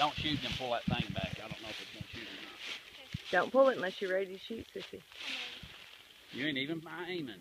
Don't shoot and pull that thing back. I don't know if it's gonna shoot or not. Don't pull it unless you're ready to shoot, Sissy. You ain't even aiming.